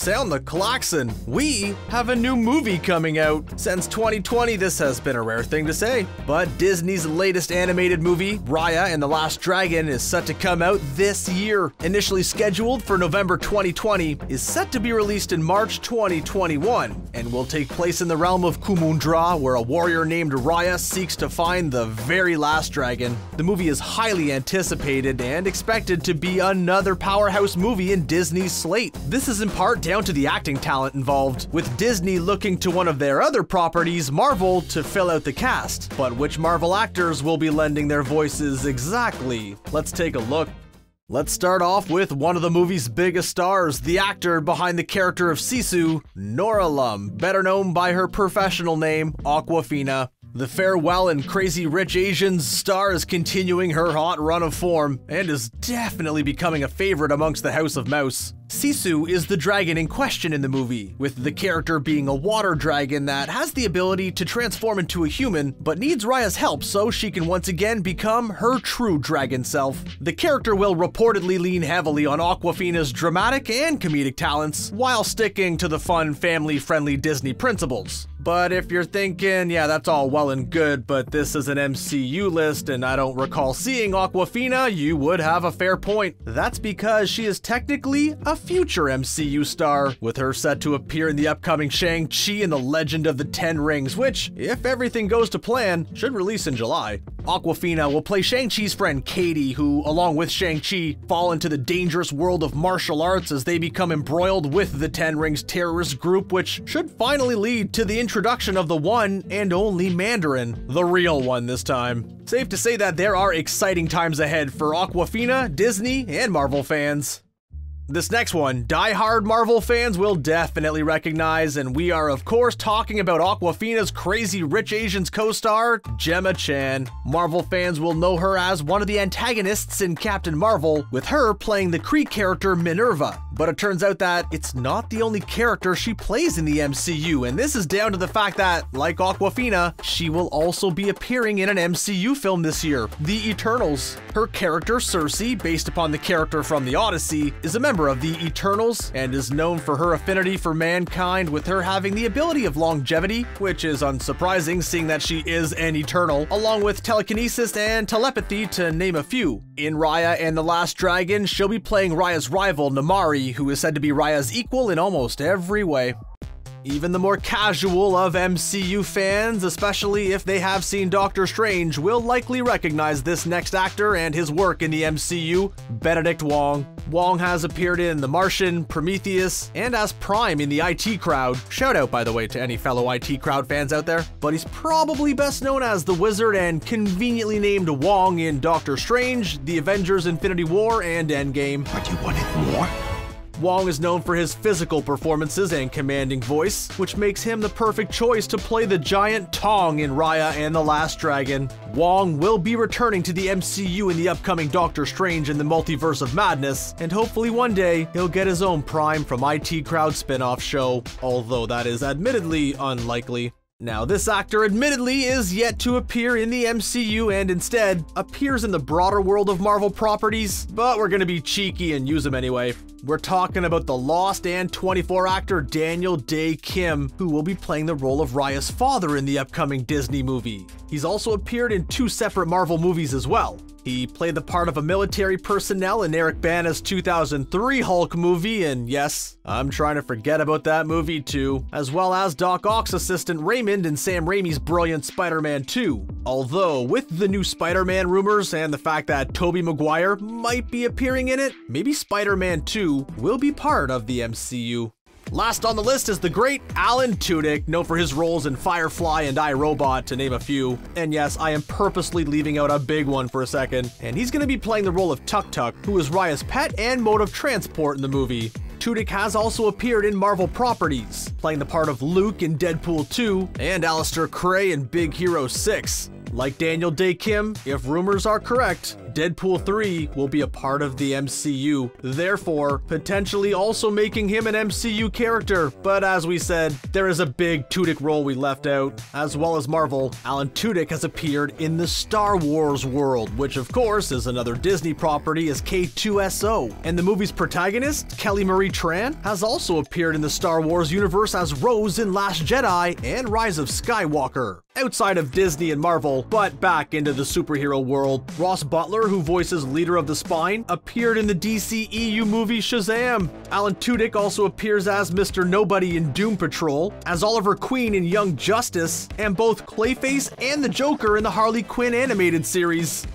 sound the klaxon. We have a new movie coming out. Since 2020, this has been a rare thing to say. But Disney's latest animated movie, Raya and the Last Dragon, is set to come out this year. Initially scheduled for November 2020, is set to be released in March 2021, and will take place in the realm of Kumandra, where a warrior named Raya seeks to find the very last dragon. The movie is highly anticipated and expected to be another powerhouse movie in Disney's slate. This is in part down to the acting talent involved, with Disney looking to one of their other properties, Marvel, to fill out the cast. But which Marvel actors will be lending their voices exactly? Let's take a look. Let's start off with one of the movie's biggest stars, the actor behind the character of Sisu, Nora Lum, better known by her professional name, Awkwafina. The farewell and Crazy Rich Asians star is continuing her hot run of form and is definitely becoming a favorite amongst the House of Mouse. Sisu is the dragon in question in the movie, with the character being a water dragon that has the ability to transform into a human, but needs Raya's help so she can once again become her true dragon self. The character will reportedly lean heavily on Awkwafina's dramatic and comedic talents, while sticking to the fun, family-friendly Disney principles. But if you're thinking, yeah, that's all well and good, but this is an MCU list and I don't recall seeing Awkwafina, you would have a fair point. That's because she is technically a future MCU star, with her set to appear in the upcoming Shang-Chi and the Legend of the Ten Rings, which, if everything goes to plan, should release in July. Awkwafina will play Shang-Chi's friend Katie, who, along with Shang-Chi, fall into the dangerous world of martial arts as they become embroiled with the Ten Rings terrorist group, which should finally lead to the introduction of the one and only Mandarin, the real one this time. Safe to say that there are exciting times ahead for Awkwafina, Disney, and Marvel fans. This next one, die-hard Marvel fans will definitely recognize, and we are of course talking about Awkwafina's Crazy Rich Asians co-star, Gemma Chan. Marvel fans will know her as one of the antagonists in Captain Marvel, with her playing the Kree character Minerva. But it turns out that it's not the only character she plays in the MCU, and this is down to the fact that, like Awkwafina, she will also be appearing in an MCU film this year, The Eternals. Her character, Sersi, based upon the character from the Odyssey, is a member of the Eternals and is known for her affinity for mankind, with her having the ability of longevity, which is unsurprising seeing that she is an Eternal, along with telekinesis and telepathy to name a few. In Raya and the Last Dragon, she'll be playing Raya's rival, Who is said to be Raya's equal in almost every way. Even the more casual of MCU fans, especially if they have seen Doctor Strange, will likely recognize this next actor and his work in the MCU, Benedict Wong. Wong has appeared in The Martian, Prometheus, and as Prime in the IT crowd. Shout out, by the way, to any fellow IT crowd fans out there. But he's probably best known as the Wizard and conveniently named Wong in Doctor Strange, The Avengers Infinity War, and Endgame. But you wanted more? Wong is known for his physical performances and commanding voice, which makes him the perfect choice to play the giant Tong in Raya and the Last Dragon. Wong will be returning to the MCU in the upcoming Doctor Strange in the Multiverse of Madness, and hopefully one day he'll get his own Prime from IT Crowd spin-off show, although that is admittedly unlikely. Now, this actor admittedly is yet to appear in the MCU and instead appears in the broader world of Marvel properties, but we're gonna be cheeky and use him anyway. We're talking about the Lost and 24 actor Daniel Dae Kim, who will be playing the role of Raya's father in the upcoming Disney movie. He's also appeared in two separate Marvel movies as well. He played the part of a military personnel in Eric Bana's 2003 Hulk movie, and yes, I'm trying to forget about that movie too, as well as Doc Ock's assistant Raymond in Sam Raimi's brilliant Spider-Man 2. Although, with the new Spider-Man rumors and the fact that Tobey Maguire might be appearing in it, maybe Spider-Man 2 will be part of the MCU. Last on the list is the great Alan Tudyk, known for his roles in Firefly and I, Robot, to name a few. And yes, I am purposely leaving out a big one for a second. And he's going to be playing the role of Tuk Tuk, who is Raya's pet and mode of transport in the movie. Tudyk has also appeared in Marvel properties, playing the part of Luke in Deadpool 2 and Alistair Krei in Big Hero 6. Like Daniel Dae Kim, if rumors are correct, Deadpool 3 will be a part of the MCU, therefore, potentially also making him an MCU character. But as we said, there is a big Tudyk role we left out. As well as Marvel, Alan Tudyk has appeared in the Star Wars world, which of course is another Disney property as K2SO. And the movie's protagonist, Kelly Marie Tran, has also appeared in the Star Wars universe as Rose in Last Jedi and Rise of Skywalker. Outside of Disney and Marvel, but back into the superhero world, Ross Butler, who voices Leader of the Spine, appeared in the DCEU movie Shazam. Alan Tudyk also appears as Mr. Nobody in Doom Patrol, as Oliver Queen in Young Justice, and both Clayface and the Joker in the Harley Quinn animated series.